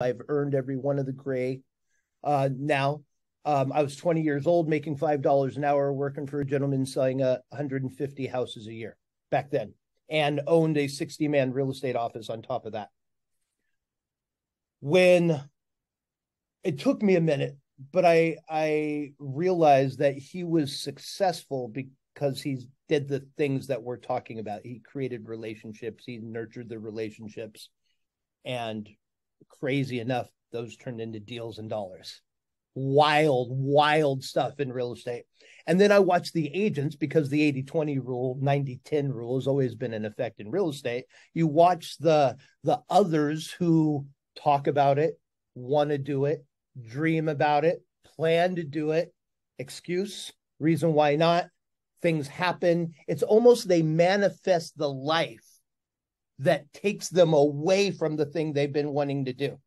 I've earned every one of the gray uh, now. Um, I was 20 years old, making $5 an hour, working for a gentleman selling uh, 150 houses a year back then, and owned a 60 man real estate office on top of that. When it took me a minute, but I I realized that he was successful because he did the things that we're talking about. He created relationships, he nurtured the relationships, and crazy enough, those turned into deals and dollars. Wild, wild stuff in real estate. And then I watched the agents because the 80 20 rule, 90 10 rule has always been in effect in real estate. You watch the the others who talk about it, want to do it, dream about it, plan to do it, excuse, reason why not, things happen. It's almost they manifest the life that takes them away from the thing they've been wanting to do.